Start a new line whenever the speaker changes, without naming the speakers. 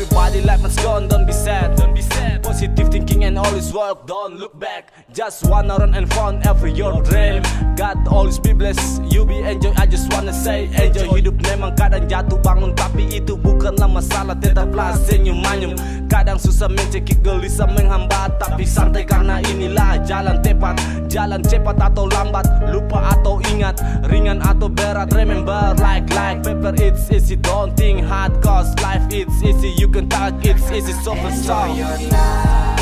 Everybody life must go don't be sad. Don't be sad. Positive thinking and always work, don't look back. Just wanna run and find every your dream. God always be blessed, you be enjoy. I just wanna say enjoy. Hidup memang kadang jatuh bangun tapi itu bukanlah masalah. Tetaplah senyum-manyum Kadang susah mencekik gelisah menghambat. Tapi santai karena inilah jalan tepat. Jalan cepat atau lambat. Ingat Ringan atau berat. Remember like like paper it's easy. Don't think hard cause life it's easy. You can touch it's easy. So for
life